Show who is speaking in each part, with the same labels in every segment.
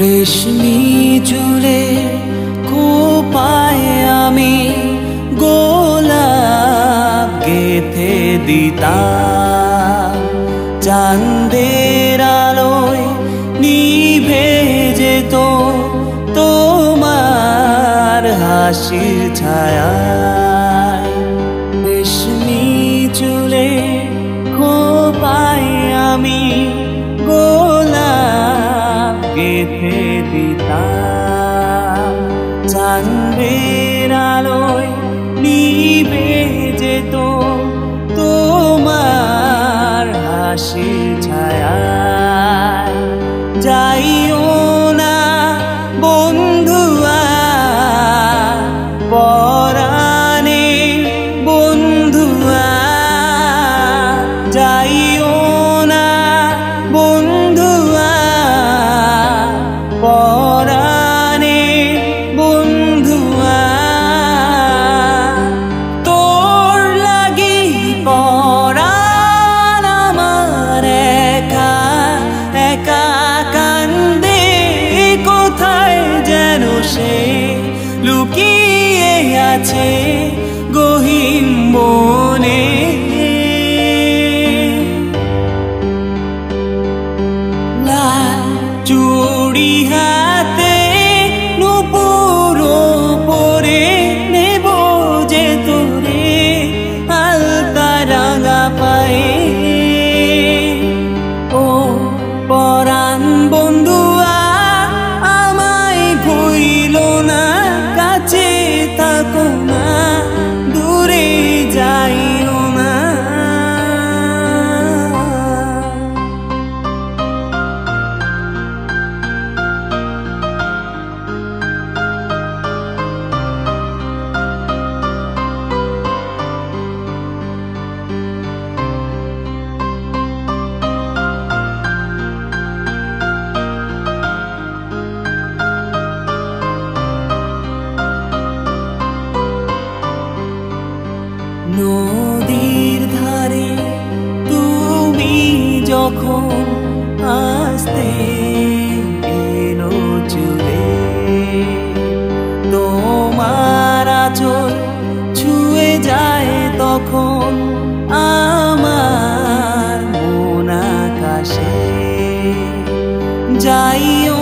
Speaker 1: রেশমি চুলে খোপায় আমি গোলাপ গেথে দিতাম। চাঁদের আলোয় নিভে যেত তোমার হাসির ছায়া। রেশমি চুলে খোপায় আমি গেথে দিতাম। চাঁদের আলোয় নিবে যেত তোমার হাসির নদীর ধারে তুমি যখন আসতে এলো চুলে, তোমার আচল ছুঁয়ে যায় তখন আমার মন আকাশে। যাইও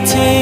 Speaker 1: Yeti.